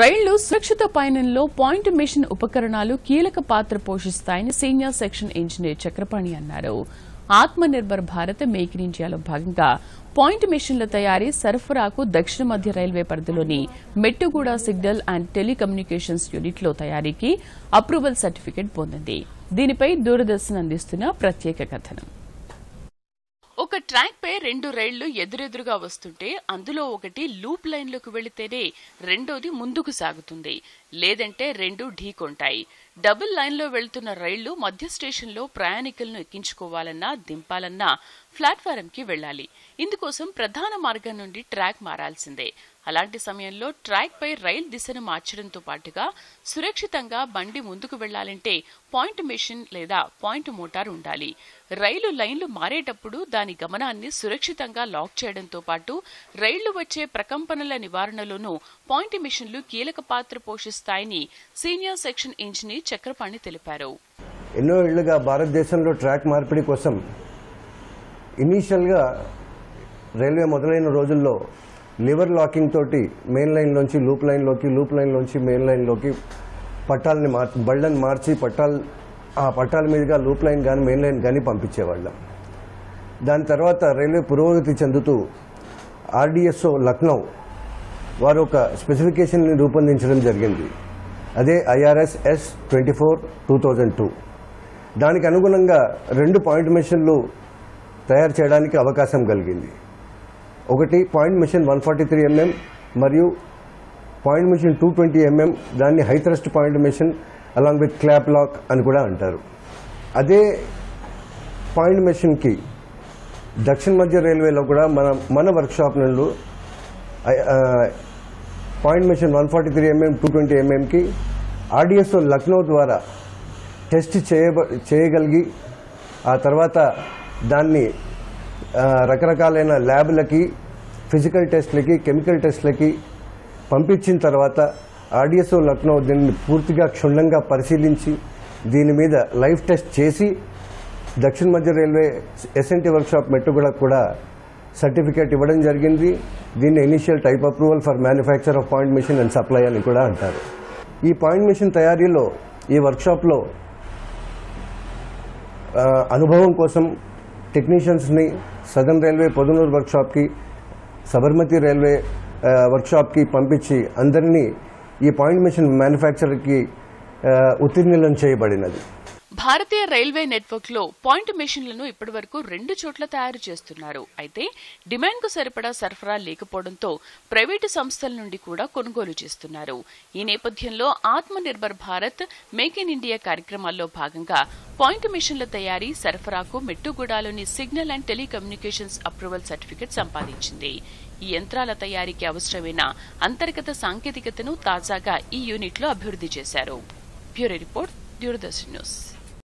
రైళ్ళు సురక్షిత పయనంలో point machine ఉపకరణాలు కీలక పాత్ర పోషిస్తాయని సీనియర్ సెక్షన్ ఇంజనీర్ చక్రపాణి అన్నారు. ఆత్మ నిర్భర్ భారత్ మేక్ ఇన్ ఇండియాలో భాగంగా పాయింట్ మిషన్ల తయారీ సరఫరాకు దక్షిణ మధ్య రైల్వే పరిధిలోని మెట్టుగూడ సిగ్నల్ అండ్ టెలికమ్యూనికేషన్స్ యూనిట్లో తయారీకి అప్రూవల్ సర్టిఫికెట్ పొందింది. దీనిపై దూరదర్శన్ అందిస్తున్న ప్రత్యేక కథనం. ఒక ట్రాక్ పై రెండు రైళ్ళు ఎదురెదురుగా వస్తుంటే అందులో ఒకటి లూప్ లైన్లోకి వెళితేనే రెండోది ముందుకు సాగుతుంది. లేదంటే రెండు ఢీకొంటాయి. డబుల్ లైన్లో వెళ్తున్న రైళ్ళు మధ్య స్టేషన్లో ప్రయాణికులను ఎక్కించుకోవాలన్నా దింపాలన్నా ప్లాట్ఫారంకి వెళ్ళాలి ఇందుకోసం ప్రధాన మార్గం నుండి ట్రాక్ మారాల్సిందే. అలాంటి సమయంలో ట్రాక్ పై రైలు దిశను మార్చడంతో పాటుగా సురక్షితంగా బండి ముందుకు వెళ్ళాలంటే పాయింట్ మెషిన్ లేదా పాయింట్ మోటార్ ఉండాలి. రైలు లైన్లు మారేటప్పుడు దాని గమనాన్ని సురక్షితంగా లాక్ చేయడంతో పాటు రైళ్ళు వచ్చే ప్రకంపనల నివారణలోనూ పాయింట్ మిషన్లు కీలక పాత్ర పోషిస్తాయి. పోషిస్తాయని సీనియర్ సెక్షన్ ఇంజనీర్ చక్రపాణి తెలిపారు. ఎన్నో ఏళ్ళుగా భారతదేశంలో ట్రాక్ మార్పిడి కోసం ఇనీషియల్గా రైల్వే మొదలైన రోజుల్లో లివర్ లాకింగ్ తోటి మెయిన్ లైన్లోంచి లూప్ లైన్లోకి లూప్ లైన్లోంచి మెయిన్ లైన్లోకి పట్టాలని మార్చి బళ్ళని మార్చి పట్టాలు ఆ పట్టాల మీదుగా లూప్ లైన్ కానీ మెయిన్ లైన్ కానీ పంపించేవాళ్ళం. దాని తర్వాత రైల్వే పురోగతి చెందుతూ ఆర్డీఎస్ఓ లక్నో వారు ఒక స్పెసిఫికేషన్ని రూపొందించడం జరిగింది. అదే IRS S twenty four two thousand two దానికి అనుగుణంగా రెండు పాయింట్ మిషన్లు తయారు చేయడానికి అవకాశం కలిగింది. ఒకటి point machine one forty three MM మరియు point machine two twenty MM దాన్ని high thrust point machine along with clamp lock అని కూడా అంటారు. అదే పాయింట్ మిషన్కి దక్షిణ మధ్య రైల్వేలో కూడా మన మన వర్క్షాప్ నుండి point machine one forty three MM two twenty ఎంఎంకి RDSO Lucknow ద్వారా టెస్ట్ చేయబ చేయగలిగి ఆ తర్వాత దాన్ని రకరకాలైన ల్యాబ్లకి ఫిజికల్ టెస్ట్లకి కెమికల్ టెస్ట్లకి పంపించిన తర్వాత ఆర్డిఎస్ఓ లక్నో దీన్ని పూర్తిగా క్షుణ్ణంగా పరిశీలించి దీని మీద లైఫ్ టెస్ట్ చేసి దక్షిణ మధ్య రైల్వే ఎస్ఎన్టీ వర్క్షాప్ మెట్టుగూడ కూడా సర్టిఫికేట్ ఇవ్వడం జరిగింది. దీన్ని initial type approval for manufacture of point machine and supply అని కూడా అంటారు. ఈ పాయింట్ మిషన్ తయారీలో ఈ వర్క్షాప్లో అనుభవం కోసం టెక్నీషియన్స్ని సదర్న్ రైల్వే పొదనూరు వర్క్షాప్కి సబర్మతి రైల్వే వర్క్షాప్కి పంపించి అందరినీ ఈ పాయింట్ మిషన్ మ్యానుఫ్యాక్చర్కి ఉత్తీర్ణులను చేయబడినది. భారతీయ రైల్వే నెట్వర్క్లో పాయింట్ మెషిన్లను ఇప్పటివరకు రెండు చోట్ల తయారు చేస్తున్నారు. అయితే డిమాండ్కు సరిపడా సరఫరా లేకపోవడంతో ప్రైవేటు సంస్థల నుండి కూడా కొనుగోలు చేస్తున్నారు. ఈ నేపథ్యంలో Atma Nirbhar Bharat make in India కార్యక్రమాల్లో భాగంగా పాయింట్ మెషిన్ల తయారీ సరఫరాకు మెట్టుగూడలోని signal and telecommunications approval certificate సంపాదించింది. ఈ యంత్రాల తయారీకి అవసరమైన అంతర్గత సాంకేతికతను తాజాగా ఈ యూనిట్లో అభివృద్ధి చేశారు. Bureau report Doordarshan news.